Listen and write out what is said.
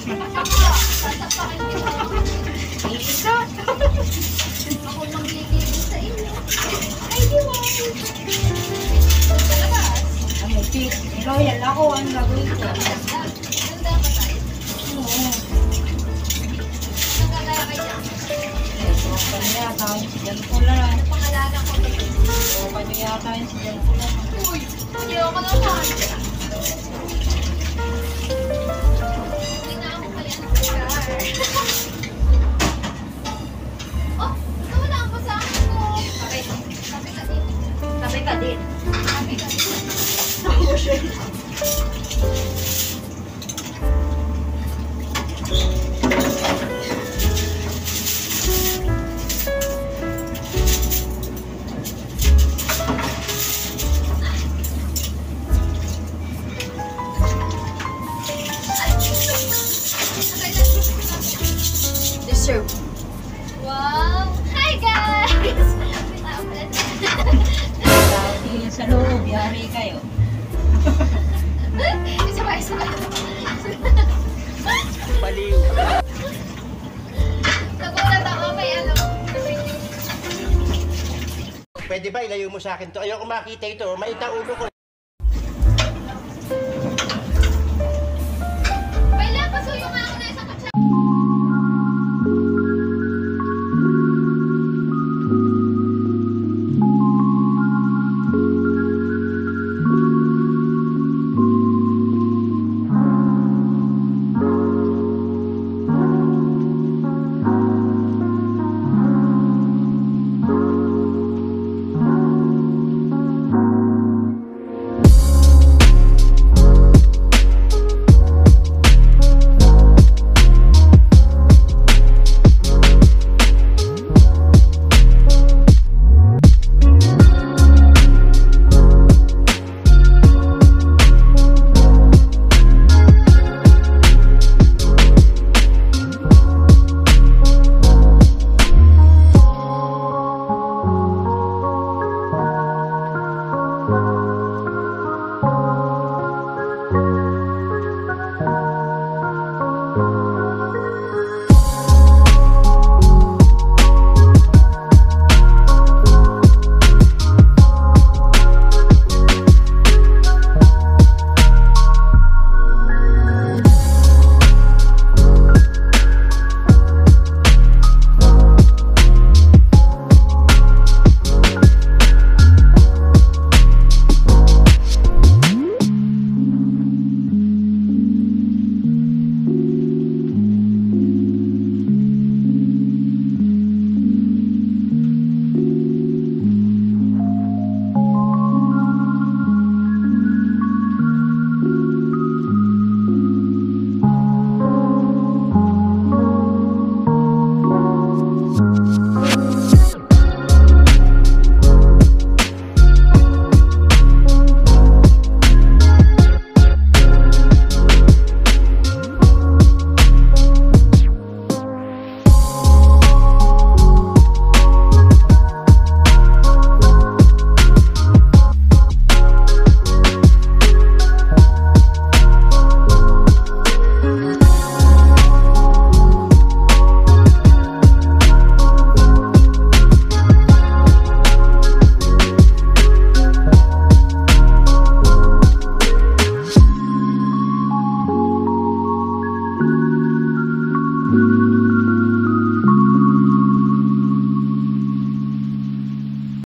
pa? Ako magbibigay sa iyo. Ay, di ba? Sa labas. Ano, pig. Loyal ako. Ano gagawin ko? Ganda ba tayo? Oo. Nagkakaya kayo dyan. Eh, yung si Jan ko. Niya yata yung si Jan. Uy, hindi ako. Hindi Deserve. Wow! Hi guys! Sabi sa loob, yari kayo. Isa pa, isa pa. Baliw. Nagulat ako, may ano. Pwede ba ilayo mo sa akin to? Ayoko makita ito. Maita ulo ko